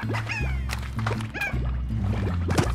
Ha ha ha!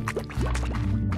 Okay.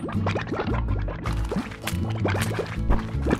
Thank you.